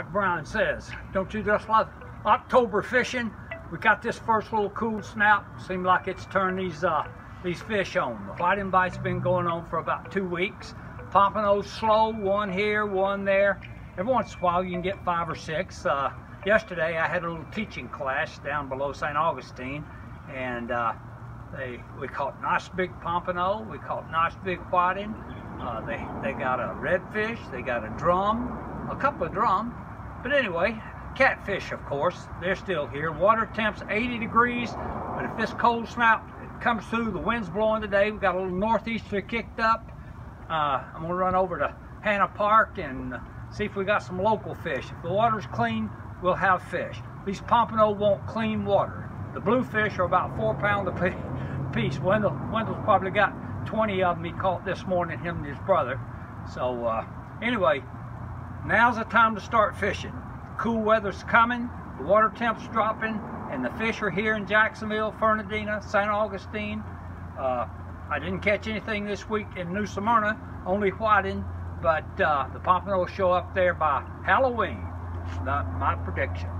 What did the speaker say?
like Brian says, don't you just love October fishing? We got this first little cool snap. Seems like it's turned these uh, these fish on. The whiting bite's been going on for about two weeks. Pompano slow, one here, one there. Every once in a while you can get five or six. Uh, yesterday I had a little teaching class down below St. Augustine and uh, they we caught nice big pompano, we caught nice big whiting. Uh, they, they got a redfish, they got a drum, a couple of drum. But anyway, catfish, of course, they're still here. Water temps 80 degrees, but if this cold snap comes through, the wind's blowing today, we've got a little northeaster kicked up. Uh, I'm gonna run over to Hannah Park and see if we got some local fish. If the water's clean, we'll have fish. These pompano want clean water. The bluefish are about four pound a piece. Wendell, Wendell's probably got 20 of them he caught this morning, him and his brother. So uh, anyway, now's the time to start fishing. Cool weather's coming, the water temp's dropping, and the fish are here in Jacksonville, Fernandina, St. Augustine. Uh, I didn't catch anything this week in New Smyrna, only whiting, but uh, the pompano will show up there by Halloween. That's my prediction.